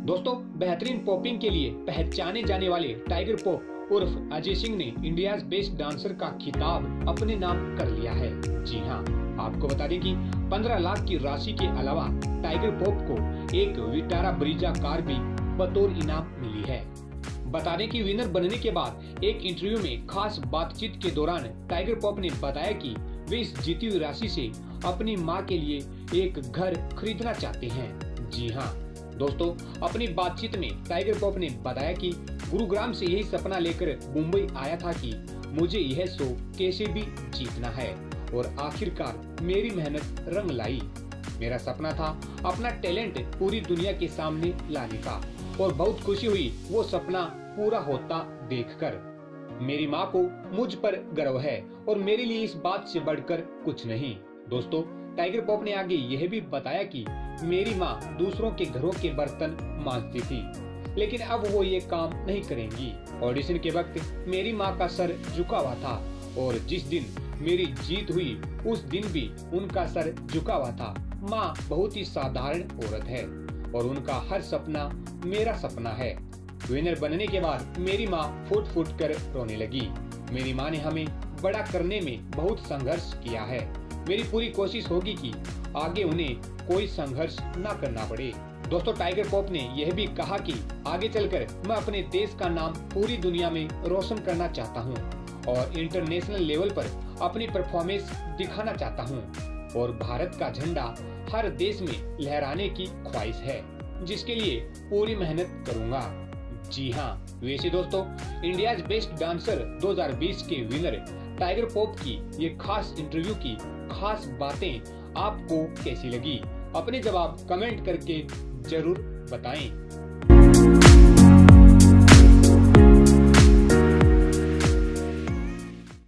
दोस्तों, बेहतरीन पॉपिंग के लिए पहचाने जाने वाले टाइगर पॉप उर्फ़ अजय सिंह ने इंडिया बेस्ट डांसर का खिताब अपने नाम कर लिया है। जी हाँ आपको बता दें कि 15 लाख की राशि के अलावा टाइगर पॉप को एक विटारा ब्रिजा कार भी बतौर इनाम मिली है। बता दें कि विनर बनने के बाद एक इंटरव्यू में खास बातचीत के दौरान टाइगर पॉप ने बताया कि वे इस जीती हुई राशि से अपनी माँ के लिए एक घर खरीदना चाहते हैं। जी हाँ दोस्तों, अपनी बातचीत में टाइगर पॉप ने बताया कि गुरुग्राम से यही सपना लेकर मुंबई आया था कि मुझे यह शो कैसे भी जीतना है। और आखिरकार मेरी मेहनत रंग लाई। मेरा सपना था अपना टैलेंट पूरी दुनिया के सामने लाने का। और बहुत खुशी हुई, वो सपना पूरा होता देखकर। मेरी माँ को मुझ पर गर्व है और मेरे लिए इस बात से बढ़कर कुछ नहीं। दोस्तों टाइगर पॉप ने आगे यह भी बताया कि मेरी माँ दूसरों के घरों के बर्तन मांजती थी, लेकिन अब वो ये काम नहीं करेंगी। ऑडिशन के वक्त मेरी माँ का सर झुका हुआ था और जिस दिन मेरी जीत हुई, उस दिन भी उनका सर झुका हुआ था। माँ बहुत ही साधारण औरत है और उनका हर सपना मेरा सपना है। विनर बनने के बाद मेरी माँ फुट फुट कर रोने लगी। मेरी माँ ने हमें बड़ा करने में बहुत संघर्ष किया है। मेरी पूरी कोशिश होगी कि आगे उन्हें कोई संघर्ष न करना पड़े। दोस्तों टाइगर पॉप ने यह भी कहा कि आगे चलकर मैं अपने देश का नाम पूरी दुनिया में रोशन करना चाहता हूँ और इंटरनेशनल लेवल पर अपनी परफॉर्मेंस दिखाना चाहता हूँ और भारत का झंडा हर देश में लहराने की ख्वाहिश है, जिसके लिए पूरी मेहनत करूँगा। जी हाँ वैसे दोस्तों इंडिया बेस्ट डांसर 2020 के विनर टाइगर पोप की ये खास इंटरव्यू की खास बातें आपको कैसी लगी? अपने जवाब कमेंट करके ज़रूर बताएँ।